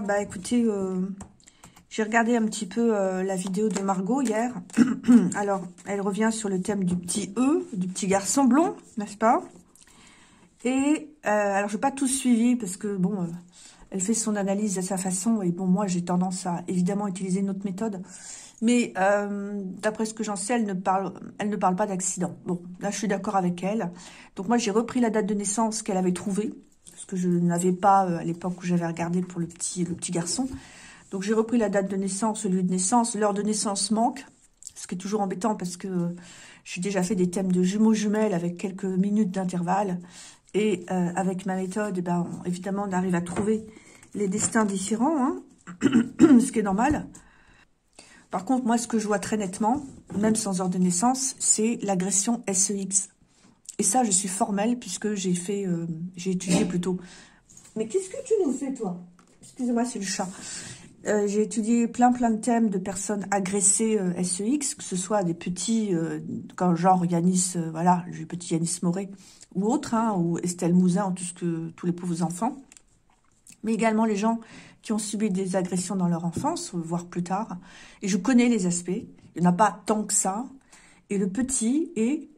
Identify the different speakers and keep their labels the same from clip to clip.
Speaker 1: bah écoutez, euh, j'ai regardé un petit peu euh, la vidéo de Margot hier. alors, elle revient sur le thème du petit E, du petit garçon blond, n'est-ce pas? Et, euh, alors, je n'ai pas tout suivi parce que, bon, elle fait son analyse à sa façon. Et bon, moi, j'ai tendance à, évidemment, utiliser une autre méthode. Mais d'après ce que j'en sais, elle ne parle, elle ne parle pas d'accident. Bon, là, je suis d'accord avec elle. Donc, moi, j'ai repris la date de naissance qu'elle avait trouvée que je n'avais pas euh, à l'époque où j'avais regardé pour le petit, le petit garçon. Donc j'ai repris la date de naissance, celui de naissance. L'heure de naissance manque, ce qui est toujours embêtant parce que j'ai déjà fait des thèmes de jumeaux jumelles avec quelques minutes d'intervalle. Et euh, avec ma méthode, eh ben, évidemment, on arrive à trouver les destins différents, hein, ce qui est normal. Par contre, moi, ce que je vois très nettement, même sans heure de naissance, c'est l'agression SEX. Et ça, je suis formelle puisque j'ai fait, euh, j'ai étudié plutôt. Mais qu'est-ce que tu nous fais, toi? Excusez-moi, c'est le chat. Euh, j'ai étudié plein plein de thèmes de personnes agressées euh, SEX, que ce soit des petits, comme genre Yanis, voilà, j'ai petit Yanis Moret, ou autres, hein, ou Estelle Mouzin, que, tous les pauvres enfants. Mais également les gens qui ont subi des agressions dans leur enfance, voire plus tard. Et je connais les aspects. Il n'y en a pas tant que ça. Et le petit est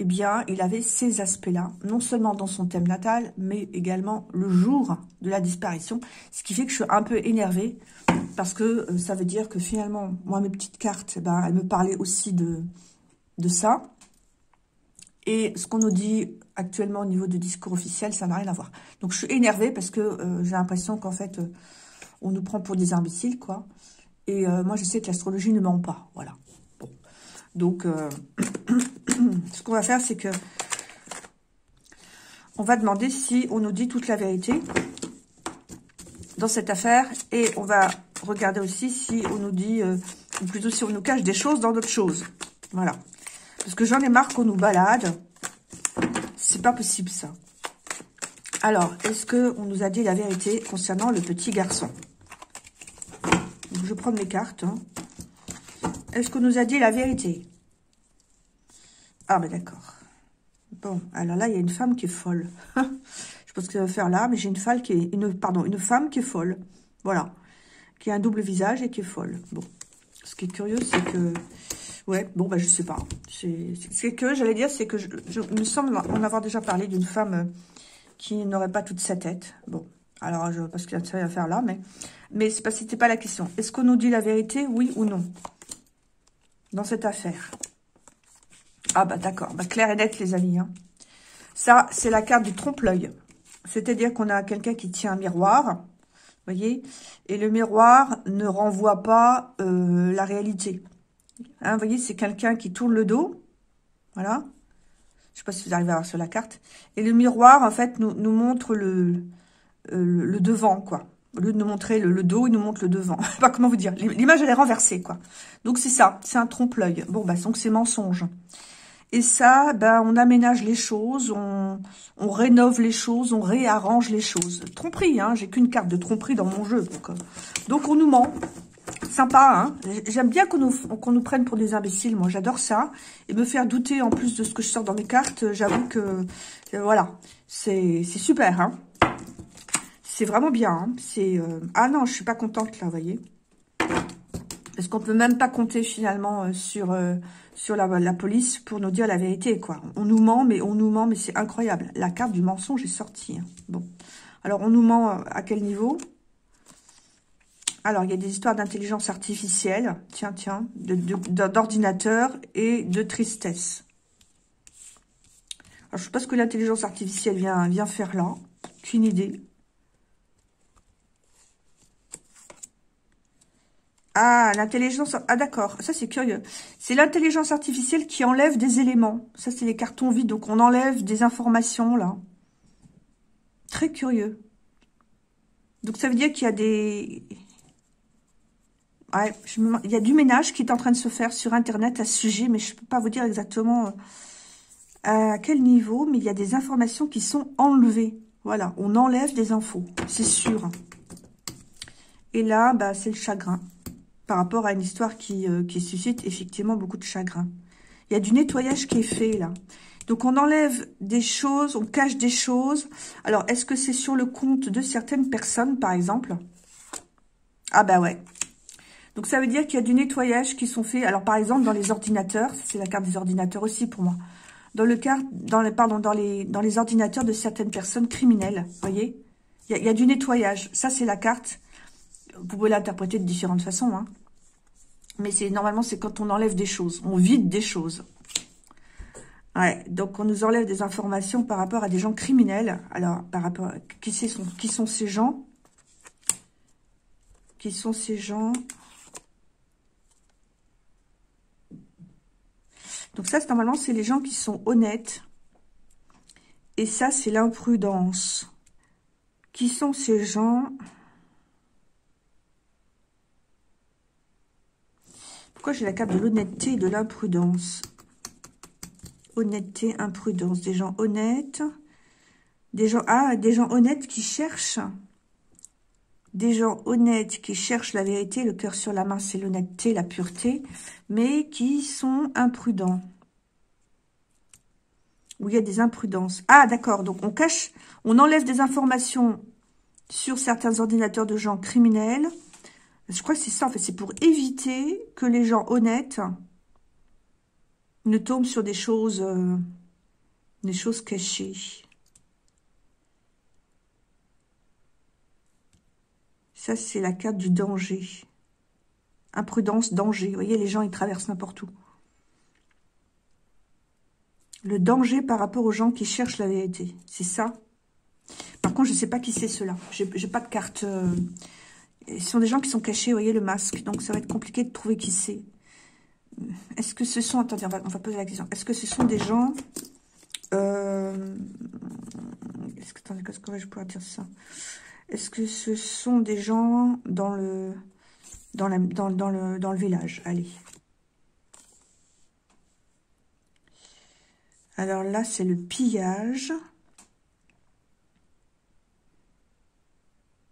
Speaker 1: eh bien, il avait ces aspects-là, non seulement dans son thème natal, mais également le jour de la disparition, ce qui fait que je suis un peu énervée, parce que euh, ça veut dire que finalement, moi, mes petites cartes, eh ben, elles me parlaient aussi de, ça. Et ce qu'on nous dit actuellement au niveau du discours officiel, ça n'a rien à voir. Donc, je suis énervée parce que euh, j'ai l'impression qu'en fait, euh, on nous prend pour des imbéciles, quoi. Et moi, je sais que l'astrologie ne ment pas, voilà. Donc, ce qu'on va faire, c'est que on va demander si on nous dit toute la vérité dans cette affaire. Et on va regarder aussi si on nous dit, euh, ou plutôt si on nous cache des choses dans d'autres choses. Voilà. Parce que j'en ai marre qu'on nous balade. C'est pas possible, ça. Alors, est-ce qu'on nous a dit la vérité concernant le petit garçon? Je prends mes cartes. Hein. Est-ce qu'on nous a dit la vérité? Ah, mais d'accord. Bon, alors là, il y a une femme qui est folle. je pense que ça va faire là, mais j'ai une femme qui est une femme qui est folle. Voilà, qui a un double visage et qui est folle. Bon, ce qui est curieux, c'est que ouais, bon bah je sais pas. C'est que j'allais dire, c'est que je, me semble en avoir déjà parlé d'une femme qui n'aurait pas toute sa tête. Bon, alors parce qu'il y a ça à faire là, mais mais c'est c'était pas la question. Est-ce qu'on nous dit la vérité, oui ou non? Dans cette affaire. Ah bah d'accord, bah clair et net les amis. Hein. Ça, c'est la carte du trompe-l'œil. C'est-à-dire qu'on a quelqu'un qui tient un miroir, voyez, et le miroir ne renvoie pas euh, la réalité. Hein, vous voyez, c'est quelqu'un qui tourne le dos, voilà. Je sais pas si vous arrivez à voir sur la carte. Et le miroir, en fait, nous, montre le, euh, le devant, quoi. Au lieu de nous montrer le, dos, il nous montre le devant. pas comment vous dire. L'image, elle est renversée, quoi. Donc, c'est ça. C'est un trompe-l'œil. Bon, bah, donc, c'est mensonge. Et ça, ben, on aménage les choses, on, on, rénove les choses, on réarrange les choses. Tromperie, hein. J'ai qu'une carte de tromperie dans mon jeu. Donc, euh, donc on nous ment. Sympa, hein. J'aime bien qu'on nous, qu'on nous prenne pour des imbéciles. Moi, j'adore ça. Et me faire douter, en plus de ce que je sors dans mes cartes, j'avoue que, euh, voilà. C'est super, hein. C'est vraiment bien. Hein. C'est euh, Ah non, je suis pas contente là, vous voyez. Parce qu'on peut même pas compter finalement euh, sur, euh, sur la, police pour nous dire la vérité, quoi. On nous ment, mais on nous ment, mais c'est incroyable. La carte du mensonge est sortie. Hein. Bon. Alors, on nous ment à quel niveau? Alors, il y a des histoires d'intelligence artificielle. Tiens, tiens. D'ordinateur et de tristesse. Alors, je sais pas ce que l'intelligence artificielle vient, vient faire là. Qu'une idée. Ah, l'intelligence... Ah, d'accord. Ça, c'est curieux. C'est l'intelligence artificielle qui enlève des éléments. Ça, c'est les cartons vides. Donc, on enlève des informations, là. Très curieux. Donc, ça veut dire qu'il y a des... Ouais, il y a du ménage qui est en train de se faire sur Internet à ce sujet, mais je ne peux pas vous dire exactement euh, à quel niveau, mais il y a des informations qui sont enlevées. Voilà, on enlève des infos, c'est sûr. Et là, bah, c'est le chagrin par rapport à une histoire qui, euh, qui suscite effectivement beaucoup de chagrin. Il y a du nettoyage qui est fait là. Donc on enlève des choses, on cache des choses. Alors est-ce que c'est sur le compte de certaines personnes par exemple? Ah bah ouais. Donc ça veut dire qu'il y a du nettoyage qui sont faits. Alors par exemple dans les ordinateurs, c'est la carte des ordinateurs aussi pour moi. Dans le cas, dans les, pardon, dans les, dans les ordinateurs de certaines personnes criminelles, voyez, il y, a, du nettoyage. Ça c'est la carte. Vous pouvez l'interpréter de différentes façons, hein. Mais c'est normalement c'est quand on enlève des choses, on vide des choses. Ouais, donc on nous enlève des informations par rapport à des gens criminels. Alors, par rapport à, qui, sont, qui sont ces gens? Qui sont ces gens? Donc ça, normalement, c'est les gens qui sont honnêtes. Et ça, c'est l'imprudence. Qui sont ces gens? J'ai la carte de l'honnêteté et de l'imprudence? Honnêteté, imprudence. Des gens honnêtes. Des gens, ah, des gens honnêtes qui cherchent. Des gens honnêtes qui cherchent la vérité. Le cœur sur la main, c'est l'honnêteté, la pureté. Mais qui sont imprudents. Où il y a des imprudences. Ah, d'accord. Donc, on cache, on enlève des informations sur certains ordinateurs de gens criminels je crois que c'est ça, en fait. C'est pour éviter que les gens honnêtes ne tombent sur des choses, euh, des choses cachées. Ça, c'est la carte du danger. Imprudence, danger. Vous voyez, les gens, ils traversent n'importe où. Le danger par rapport aux gens qui cherchent la vérité. C'est ça. Par contre, je ne sais pas qui c'est cela. J'ai pas de carte... Euh, ce sont des gens qui sont cachés, vous voyez, le masque. Donc, ça va être compliqué de trouver qui c'est. Est-ce que ce sont... Attendez, on va, poser la question. Est-ce que ce sont des gens... Euh, est-ce que, que je pourrais dire ça? Est-ce que ce sont des gens dans le... Dans, dans, le, dans le village? Allez. Alors là, c'est le pillage.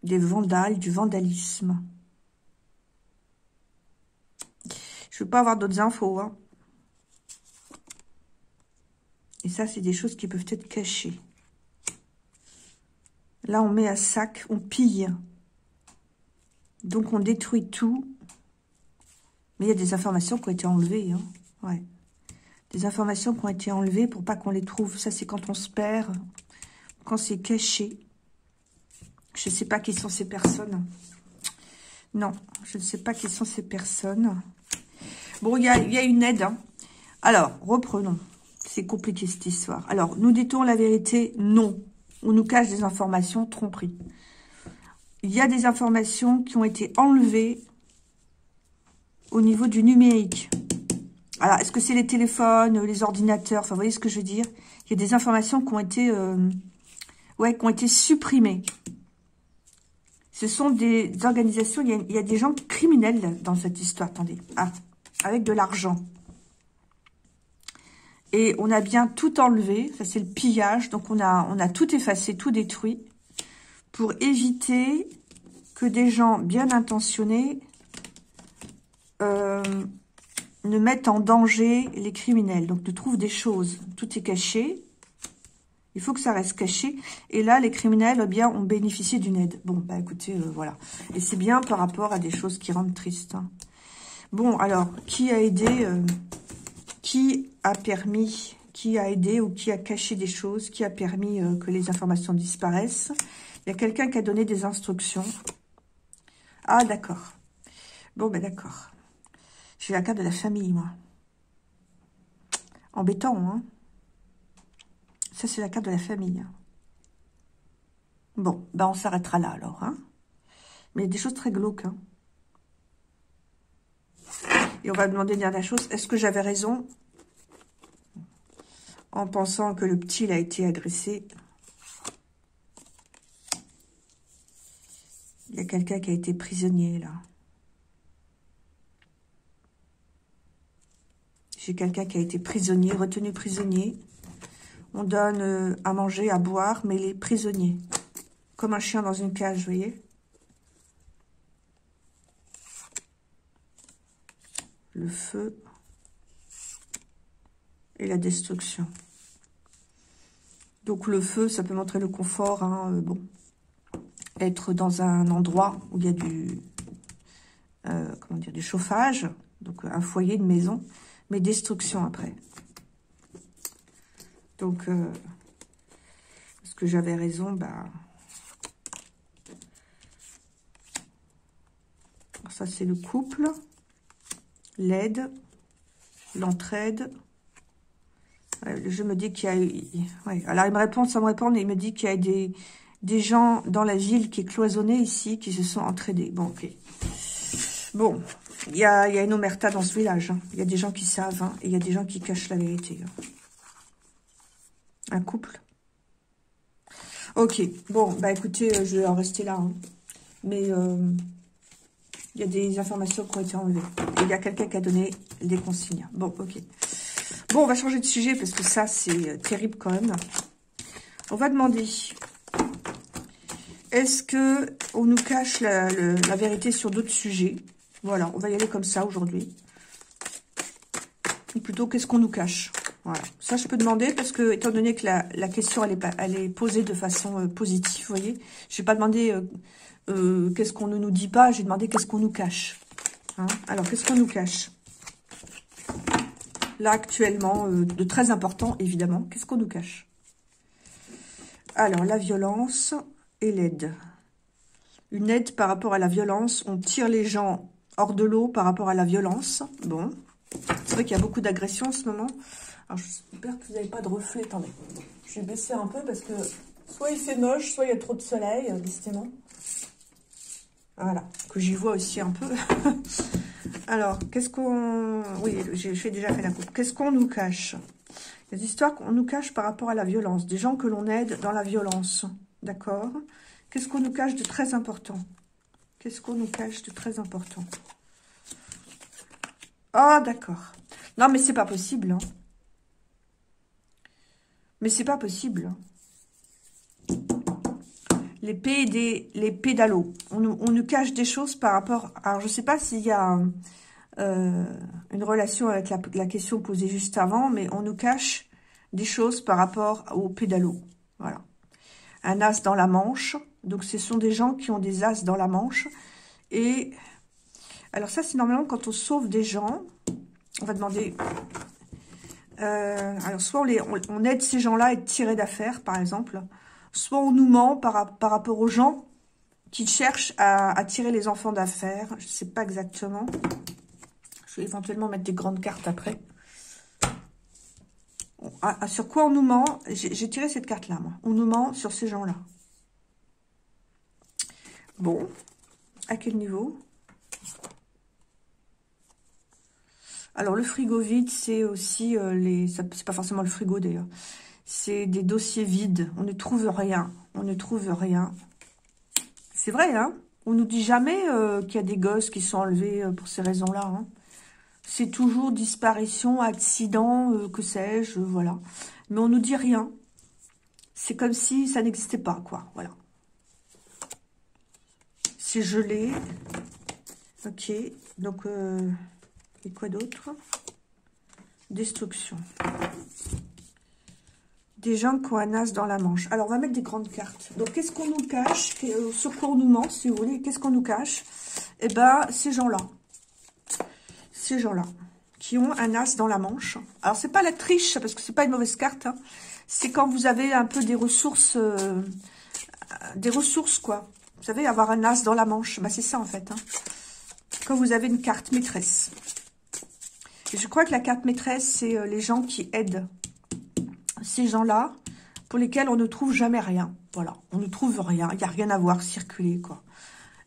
Speaker 1: Des vandales, du vandalisme. Je veux pas avoir d'autres infos. Hein. Et ça, c'est des choses qui peuvent être cachées. Là, on met à sac, on pille. Donc, on détruit tout. Mais il y a des informations qui ont été enlevées. Hein. Ouais. Des informations qui ont été enlevées pour pas qu'on les trouve. Ça, c'est quand on se perd, quand c'est caché. Je ne sais pas qui sont ces personnes. Non, je ne sais pas qui sont ces personnes. Bon, il y a, une aide. Hein. Alors, reprenons. C'est compliqué cette histoire. Alors, nous dit-on la vérité? Non. On nous cache des informations, tromperie. Il y a des informations qui ont été enlevées au niveau du numérique. Alors, est-ce que c'est les téléphones, les ordinateurs? Enfin, vous voyez ce que je veux dire? Il y a des informations qui ont été, euh, ouais, qui ont été supprimées. Ce sont des organisations, il y, a, des gens criminels dans cette histoire, attendez. Ah, avec de l'argent. Et on a bien tout enlevé, ça c'est le pillage, donc on a, on a tout effacé, tout détruit, pour éviter que des gens bien intentionnés euh, ne mettent en danger les criminels. Donc, ne trouvent des choses, tout est caché, il faut que ça reste caché. Et là, les criminels, eh bien, ont bénéficié d'une aide. Bon, bah écoutez, euh, voilà. Et c'est bien par rapport à des choses qui rendent triste. Hein. Bon, alors, qui a aidé euh, Qui a permis Qui a aidé ou qui a caché des choses Qui a permis euh, que les informations disparaissent? Il y a quelqu'un qui a donné des instructions. Ah, d'accord. Bon, ben d'accord. J'ai la carte de la famille, moi. Embêtant, hein ça, c'est la carte de la famille. Bon, ben on s'arrêtera là alors. Hein Mais il y a des choses très glauques. Hein Et on va demander une dernière chose. Est-ce que j'avais raison en pensant que le petit a été agressé Il y a quelqu'un qui a été prisonnier là. J'ai quelqu'un qui a été prisonnier, retenu prisonnier. On donne euh, à manger, à boire, mais les prisonniers. Comme un chien dans une cage, vous voyez Le feu et la destruction. Donc le feu, ça peut montrer le confort, hein, euh, bon. Être dans un endroit où il y a du, dire, du chauffage, donc un foyer de maison, mais destruction après. Donc, est-ce que j'avais raison Bah, ça c'est le couple, l'aide, l'entraide. Je me dis qu'il y a... Ouais. Alors il me répond sans me répondre, il me dit qu'il y a des, des gens dans la ville qui est cloisonnée ici, qui se sont entraidés. Bon, ok. Bon, il y a, y a une omerta dans ce village. Hein. Il y a des gens qui savent, hein, et il y a des gens qui cachent la vérité. Hein. Un couple. Ok, bon, bah écoutez, euh, je vais en rester là. Mais... Euh, il y a des informations qui ont été enlevées. il y a quelqu'un qui a donné des consignes. Bon, ok. Bon, on va changer de sujet parce que ça, c'est euh, terrible quand même. On va demander, est-ce que on nous cache la, vérité sur d'autres sujets? Voilà, on va y aller comme ça aujourd'hui. Ou plutôt, qu'est-ce qu'on nous cache? Voilà, ça je peux demander parce que, étant donné que la, question, elle est, posée de façon euh, positive, vous voyez, je vais pas demander... Euh, euh, qu'est-ce qu'on ne nous dit pas J'ai demandé qu'est-ce qu'on nous cache. Hein Alors, qu'est-ce qu'on nous cache? Là, actuellement, de très important, évidemment. Qu'est-ce qu'on nous cache? Alors, la violence et l'aide. Une aide par rapport à la violence. On tire les gens hors de l'eau par rapport à la violence. Bon. C'est vrai qu'il y a beaucoup d'agressions en ce moment. Alors, j'espère que vous n'avez pas de reflet. Attendez. Je vais baisser un peu parce que soit il fait moche, soit il y a trop de soleil, euh, décidément. Voilà, que j'y vois aussi un peu. Alors, qu'est-ce qu'on... Oui, j'ai déjà fait la coupe. Qu'est-ce qu'on nous cache? Il y a des histoires qu'on nous cache par rapport à la violence. Des gens que l'on aide dans la violence. D'accord? Qu'est-ce qu'on nous cache de très important? Qu'est-ce qu'on nous cache de très important? Ah, d'accord. Non, mais c'est pas possible. Hein. Mais c'est pas possible. Les, PD, les pédalos. On nous, cache des choses par rapport... Alors, je ne sais pas s'il y a euh, une relation avec la, question posée juste avant, mais on nous cache des choses par rapport aux pédalos. Voilà. Un as dans la manche. Donc, ce sont des gens qui ont des as dans la manche. Et alors ça, c'est normalement quand on sauve des gens. On va demander... Euh, alors, soit on, aide ces gens-là à être tirés d'affaires, par exemple soit on nous ment par, rapport aux gens qui cherchent à, tirer les enfants d'affaires. Je ne sais pas exactement. Je vais éventuellement mettre des grandes cartes après. Sur quoi on nous ment? J'ai tiré cette carte-là, moi. On nous ment sur ces gens-là. Bon. À quel niveau? Alors, le frigo vide, c'est aussi euh, les... C'est pas forcément le frigo, d'ailleurs c'est des dossiers vides. On ne trouve rien. On ne trouve rien. C'est vrai, hein On nous dit jamais euh, qu'il y a des gosses qui sont enlevés euh, pour ces raisons-là. Hein. c'est toujours disparition, accident, que sais-je, voilà. Mais on nous dit rien. C'est comme si ça n'existait pas, quoi. Voilà. C'est gelé. Ok. Donc, et quoi d'autre? Destruction des gens qui ont un as dans la manche. Alors, on va mettre des grandes cartes. Donc, qu'est-ce qu'on nous cache? Euh, Sur quoi on nous ment, si vous voulez? Qu'est-ce qu'on nous cache? Eh ben, ces gens-là. Ces gens-là. Qui ont un as dans la manche. Alors, c'est pas la triche, parce que c'est pas une mauvaise carte. Hein. C'est quand vous avez un peu des ressources... Euh, des ressources, quoi. Vous savez, avoir un as dans la manche. Bah, c'est ça, en fait. Hein. Quand vous avez une carte maîtresse. Je crois que la carte maîtresse, c'est euh, les gens qui aident ces gens-là, pour lesquels on ne trouve jamais rien. Voilà, on ne trouve rien, il n'y a rien à voir circuler, quoi.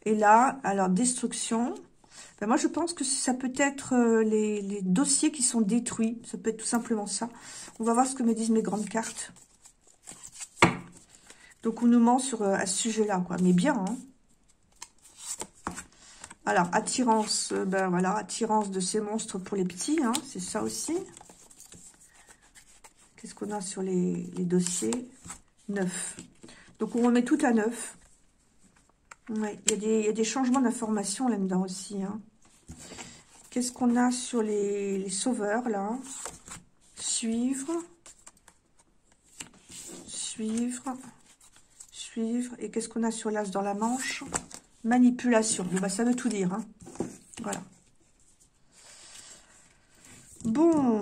Speaker 1: Et là, alors, destruction, ben moi je pense que ça peut être euh, les, dossiers qui sont détruits, ça peut être tout simplement ça. On va voir ce que me disent mes grandes cartes. Donc on nous ment sur euh, à ce sujet-là, quoi. Mais bien, hein. Alors, attirance, euh, ben voilà, attirance de ces monstres pour les petits, hein, c'est ça aussi. Qu'est-ce qu'on a sur les, dossiers? Neuf. Donc, on remet tout à neuf. Il y, a des changements d'informations là-dedans aussi. Hein. Qu'est-ce qu'on a sur les, sauveurs, là? Suivre. Suivre. Suivre. Et qu'est-ce qu'on a sur l'as dans la manche? Manipulation. Bah, ça veut tout dire. Hein. Voilà. Bon.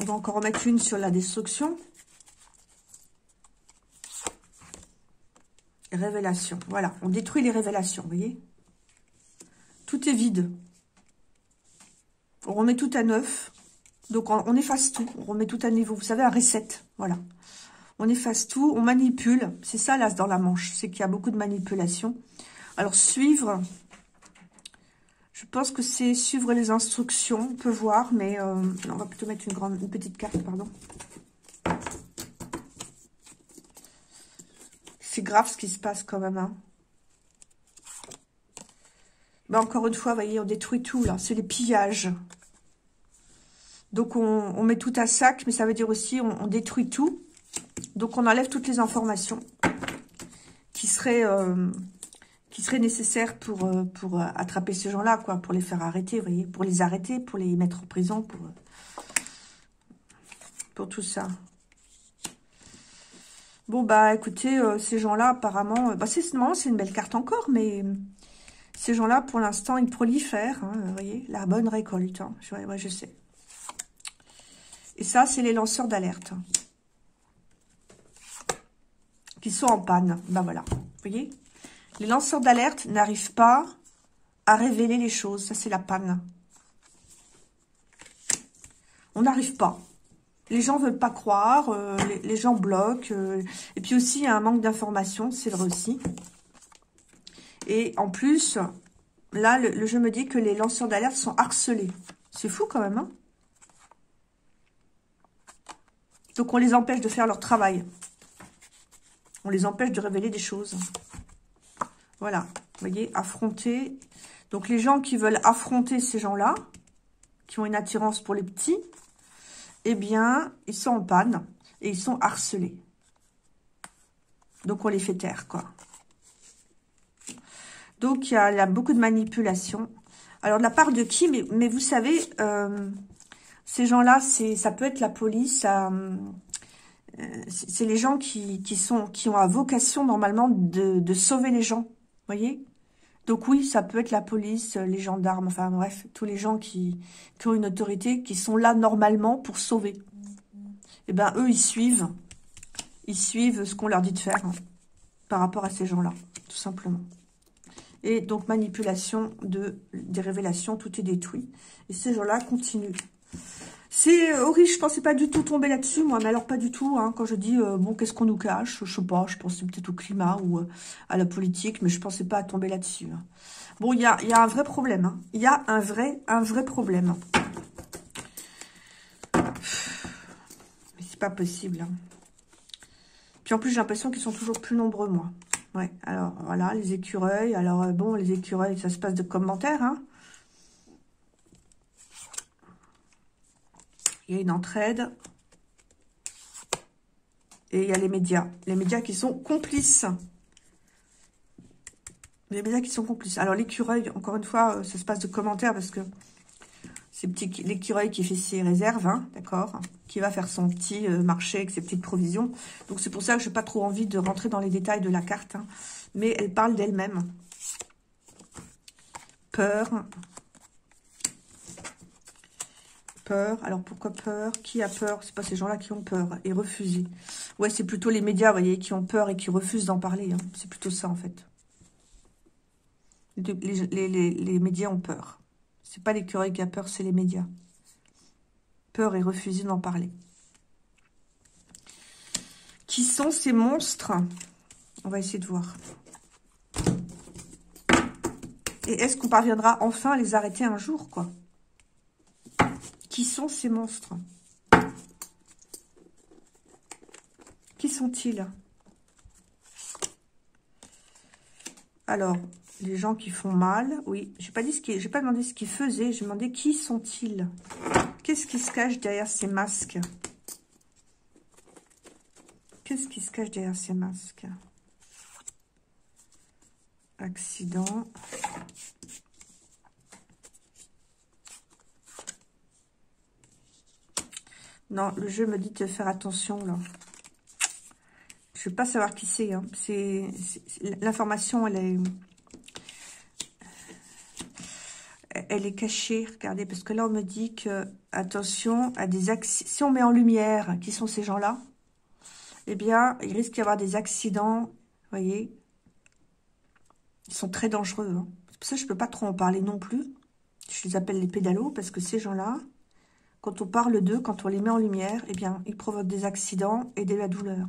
Speaker 1: On va encore remettre une sur la destruction. Révélation. Voilà, on détruit les révélations, vous voyez Tout est vide. On remet tout à neuf. Donc, on, efface tout. On remet tout à niveau. Vous savez, un reset. Voilà. On efface tout. On manipule. C'est ça, là, dans la manche. C'est qu'il y a beaucoup de manipulation. Alors, suivre. Je pense que c'est suivre les instructions. On peut voir, mais euh, on va plutôt mettre une, grande, une petite carte, pardon. C'est grave ce qui se passe quand même. Hein. Ben, encore une fois, vous voyez, on détruit tout là. C'est les pillages. Donc, on, met tout à sac, mais ça veut dire aussi on, détruit tout. Donc, on enlève toutes les informations qui seraient, euh, nécessaires pour, euh, euh, attraper ces gens-là, quoi, pour les faire arrêter, vous voyez, pour les arrêter, pour les mettre en prison, pour, pour tout ça. Bon, bah, écoutez, ces gens-là, apparemment... Bah, c'est c'est une belle carte encore, mais... Ces gens-là, pour l'instant, ils prolifèrent. Hein, vous voyez, la bonne récolte. Hein, je sais. Et ça, c'est les lanceurs d'alerte. Qui sont en panne. Ben voilà. Vous voyez? Les lanceurs d'alerte n'arrivent pas à révéler les choses. Ça, c'est la panne. On n'arrive pas les gens veulent pas croire, euh, les, gens bloquent. Euh, et puis aussi, il y a un manque d'information, c'est vrai aussi. Et en plus, là, le, jeu me dit que les lanceurs d'alerte sont harcelés. C'est fou quand même, hein? Donc on les empêche de faire leur travail. On les empêche de révéler des choses. Voilà, vous voyez, affronter. Donc les gens qui veulent affronter ces gens-là, qui ont une attirance pour les petits, eh bien, ils sont en panne et ils sont harcelés. Donc, on les fait taire, quoi. Donc, il y, a, beaucoup de manipulation. Alors, de la part de qui? Mais, vous savez, euh, ces gens-là, ça peut être la police, euh, c'est les gens qui, ont la vocation, normalement, de, sauver les gens. voyez? Donc oui, ça peut être la police, les gendarmes, enfin bref, tous les gens qui, ont une autorité, qui sont là normalement pour sauver. Eh ben eux, ils suivent, ils suivent ce qu'on leur dit de faire hein, par rapport à ces gens-là, tout simplement. Et donc manipulation de, des révélations, tout est détruit. Et ces gens-là continuent. C'est horrible, je pensais pas du tout tomber là-dessus, moi, mais alors pas du tout, hein, quand je dis, euh, bon, qu'est-ce qu'on nous cache? Je sais pas, je pensais peut-être au climat ou euh, à la politique, mais je pensais pas à tomber là-dessus. Hein. Bon, il y a, un vrai problème, hein. il y a un vrai, un vrai problème. Mais c'est pas possible. Puis en plus, j'ai l'impression qu'ils sont toujours plus nombreux, moi. Ouais, alors voilà, les écureuils. Alors euh, bon, les écureuils, ça se passe de commentaires, hein. Il y a une entraide. Et il y a les médias. Les médias qui sont complices. Les médias qui sont complices. Alors, l'écureuil, encore une fois, euh, ça se passe de commentaires parce que c'est l'écureuil qui fait ses réserves, hein, d'accord Qui va faire son petit euh, marché avec ses petites provisions. Donc, c'est pour ça que je n'ai pas trop envie de rentrer dans les détails de la carte. Hein. mais elle parle d'elle-même. Peur, Peur. Alors, pourquoi peur? Qui a peur? C'est pas ces gens-là qui ont peur et refusé. Ouais, c'est plutôt les médias, vous voyez, qui ont peur et qui refusent d'en parler. Hein. C'est plutôt ça, en fait. Les, médias ont peur. C'est pas l'écureuil qui a peur, c'est les médias. Peur et refuser d'en parler. Qui sont ces monstres? On va essayer de voir. Et est-ce qu'on parviendra enfin à les arrêter un jour, quoi? Qui sont ces monstres? Qui sont-ils? Alors, les gens qui font mal, oui, j'ai pas dit ce qui, j'ai pas demandé ce qu'ils faisaient, j'ai demandé qui sont-ils? Qu'est-ce qui se cache derrière ces masques? Qu'est-ce qui se cache derrière ces masques? Accident. Non, le jeu me dit de faire attention, là. Je ne veux pas savoir qui c'est. Hein. C'est L'information, elle est... elle est cachée, regardez, parce que là, on me dit que, attention, à des si on met en lumière qui sont ces gens-là, eh bien, il risque d'y avoir des accidents, vous voyez, ils sont très dangereux. Hein. C'est pour ça que je ne peux pas trop en parler non plus. Je les appelle les pédalos, parce que ces gens-là, quand on parle d'eux, quand on les met en lumière, eh bien, ils provoquent des accidents et de la douleur.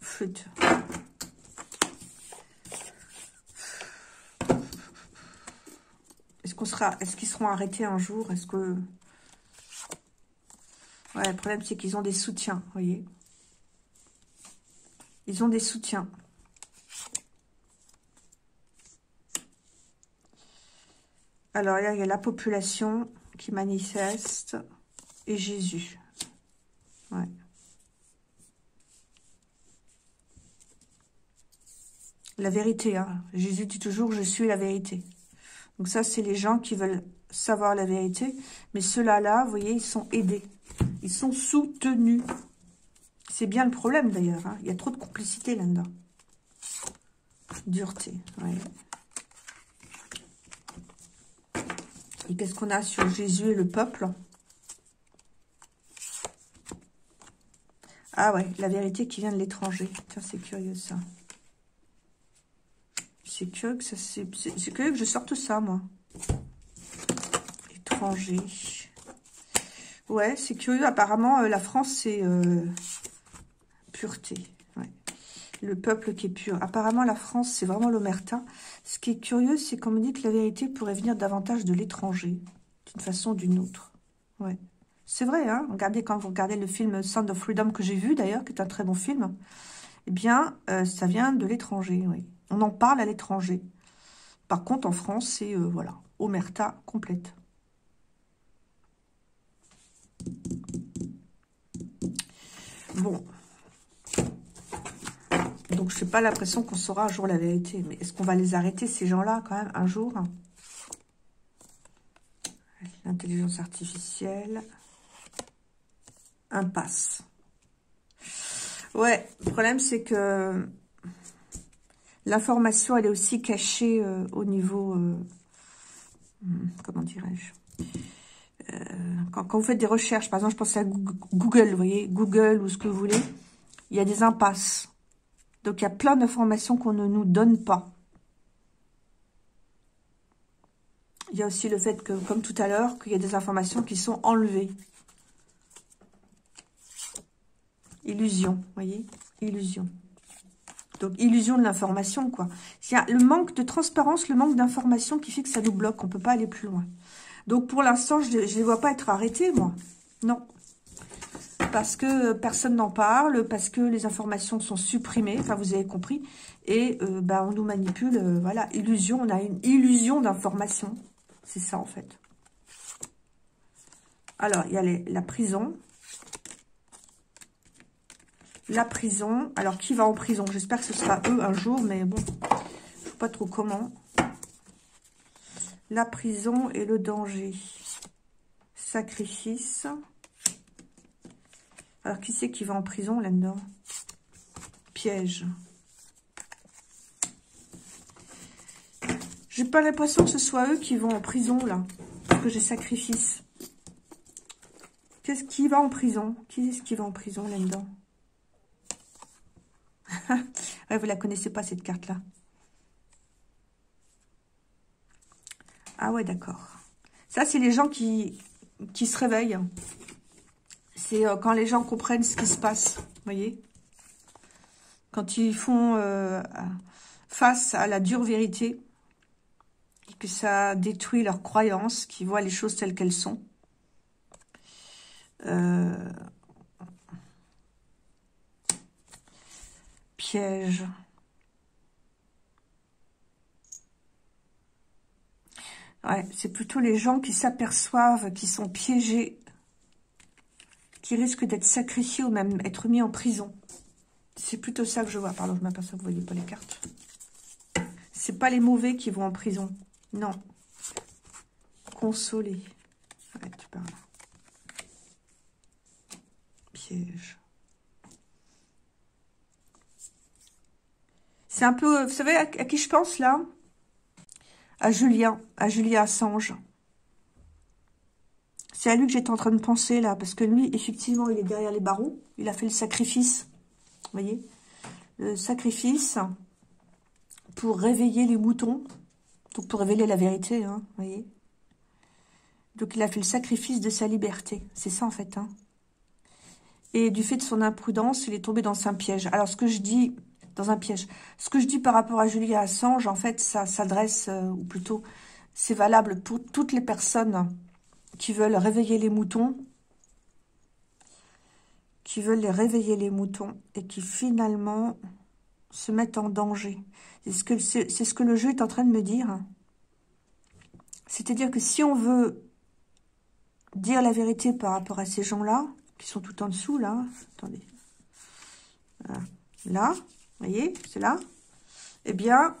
Speaker 1: Flûte. Est-ce qu'on sera, est-ce qu'ils seront arrêtés un jour? Est-ce que... Ouais, le problème, c'est qu'ils ont des soutiens, voyez Ils ont des soutiens. Alors, il y a la population qui manifeste et Jésus. La vérité, hein. Jésus dit toujours, je suis la vérité. Donc ça, c'est les gens qui veulent savoir la vérité. Mais ceux-là, vous voyez, ils sont aidés. Ils sont soutenus. C'est bien le problème, d'ailleurs. Hein. Il y a trop de complicité là-dedans. Dureté. Et qu'est-ce qu'on a sur Jésus et le peuple? Ah ouais, la vérité qui vient de l'étranger. Tiens, c'est curieux ça. C'est curieux que ça, c'est curieux que je sorte ça, moi. Étranger. Ouais, c'est curieux. Apparemment, euh, la France, c'est euh, pureté. Le peuple qui est pur. Apparemment, la France, c'est vraiment l'omerta. Ce qui est curieux, c'est qu'on me dit que la vérité pourrait venir davantage de l'étranger, d'une façon ou d'une autre. Ouais. C'est vrai, hein Regardez, quand vous regardez le film Sound of Freedom que j'ai vu, d'ailleurs, qui est un très bon film, eh bien, euh, ça vient de l'étranger, oui. On en parle à l'étranger. Par contre, en France, c'est, euh, voilà, omerta complète. Bon, donc, je n'ai pas l'impression qu'on saura un jour la vérité. Mais est-ce qu'on va les arrêter, ces gens-là, quand même, un jour? L'intelligence artificielle. Impasse. Ouais, le problème, c'est que l'information, elle est aussi cachée euh, au niveau... Euh, hmm, comment dirais-je euh, quand, quand, vous faites des recherches, par exemple, je pense à Google, vous voyez, Google ou ce que vous voulez, il y a des impasses. Donc, il y a plein d'informations qu'on ne nous donne pas. Il y a aussi le fait que, comme tout à l'heure, qu'il y a des informations qui sont enlevées. Illusion, vous voyez? Illusion. Donc, illusion de l'information, quoi. Il y a le manque de transparence, le manque d'information qui fait que ça nous bloque. On ne peut pas aller plus loin. Donc, pour l'instant, je ne les vois pas être arrêtés, moi. Non parce que personne n'en parle, parce que les informations sont supprimées, enfin vous avez compris, et euh, bah, on nous manipule, euh, voilà, illusion, on a une illusion d'information, c'est ça en fait. Alors, il y a la prison, la prison, alors qui va en prison? J'espère que ce sera eux un jour, mais bon, je ne sais pas trop comment. La prison et le danger. Sacrifice. Alors, qui c'est qui va en prison là-dedans Piège. J'ai pas l'impression que ce soit eux qui vont en prison, là. Que j'ai sacrifice. Qu'est-ce qui va en prison? Qui est-ce qui va en prison là-dedans ouais, Vous la connaissez pas, cette carte-là. Ah ouais, d'accord. Ça, c'est les gens qui, qui se réveillent. C'est euh, quand les gens comprennent ce qui se passe, voyez Quand ils font euh, face à la dure vérité, et que ça détruit leurs croyances, qu'ils voient les choses telles qu'elles sont. Euh, piège. Ouais, c'est plutôt les gens qui s'aperçoivent qu'ils sont piégés qui risque d'être sacrifié ou même être mis en prison. C'est plutôt ça que je vois. Pardon, je m'aperçois que vous voyez pas les cartes. C'est pas les mauvais qui vont en prison. Non. Consoler. Tu parles. Piège. C'est un peu... Vous savez à, qui je pense, là? À Julien, à Julia Assange. C'est à lui que j'étais en train de penser, là, parce que lui, effectivement, il est derrière les barreaux. Il a fait le sacrifice, vous voyez Le sacrifice pour réveiller les moutons, donc pour révéler la vérité, hein, vous voyez Donc, il a fait le sacrifice de sa liberté. C'est ça, en fait, hein. Et du fait de son imprudence, il est tombé dans un piège. Alors, ce que je dis dans un piège. Ce que je dis par rapport à Julia Assange, en fait, ça s'adresse, euh, ou plutôt, c'est valable pour toutes les personnes qui veulent réveiller les moutons, qui veulent les réveiller les moutons, et qui finalement se mettent en danger. C'est ce, que, le jeu est en train de me dire. C'est-à-dire que si on veut dire la vérité par rapport à ces gens-là, qui sont tout en dessous, là, attendez, là, voyez, c'est là, eh bien,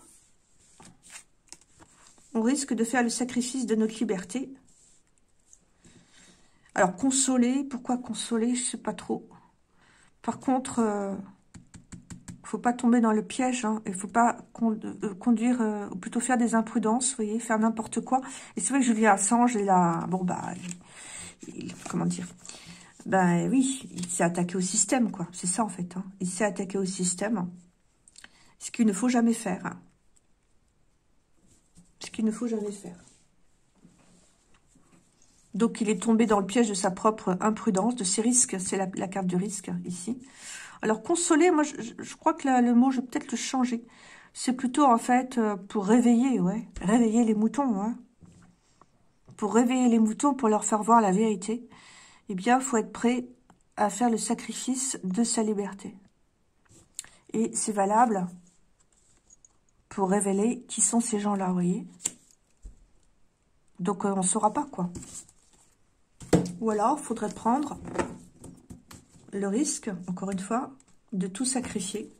Speaker 1: on risque de faire le sacrifice de notre liberté. Alors, consoler, pourquoi consoler Je sais pas trop. Par contre, euh, faut pas tomber dans le piège. Hein, il faut pas euh, conduire, euh, ou plutôt faire des imprudences, vous voyez, faire n'importe quoi. Et c'est vrai que Julien Assange, il a, bon bah, comment dire Ben oui, il s'est attaqué au système, quoi. C'est ça en fait. Hein. Il s'est attaqué au système. Ce qu'il ne faut jamais faire. Hein. Ce qu'il ne faut jamais faire. Donc, il est tombé dans le piège de sa propre imprudence, de ses risques. C'est la, carte du risque, ici. Alors, consoler, moi, je, crois que le mot, je vais peut-être le changer. C'est plutôt, en fait, euh, pour réveiller, ouais. Réveiller les moutons, hein. Pour réveiller les moutons, pour leur faire voir la vérité. Eh bien, il faut être prêt à faire le sacrifice de sa liberté. Et c'est valable pour révéler qui sont ces gens-là, vous voyez? Donc, euh, on ne saura pas, quoi. Ou alors, il faudrait prendre le risque, encore une fois, de tout sacrifier.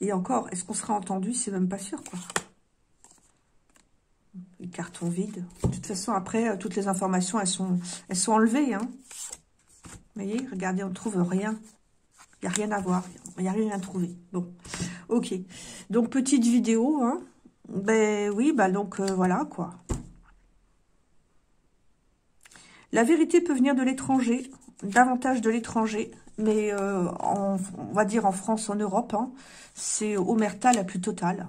Speaker 1: Et encore, est-ce qu'on sera entendu? C'est même pas sûr, quoi. Les cartons vides. De toute façon, après, euh, toutes les informations, elles sont, enlevées. Hein. Vous voyez, regardez, on ne trouve rien. Il n'y a rien à voir. Il n'y a rien à trouver. Bon, ok. Donc, petite vidéo. Hein. Ben oui, bah donc euh, voilà, quoi. La vérité peut venir de l'étranger, davantage de l'étranger. Mais euh, on va dire en France, en Europe, hein, c'est omerta la plus totale.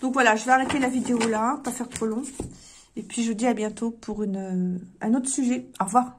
Speaker 1: Donc voilà, je vais arrêter la vidéo là, pas faire trop long. Et puis je vous dis à bientôt pour une, un autre sujet. Au revoir.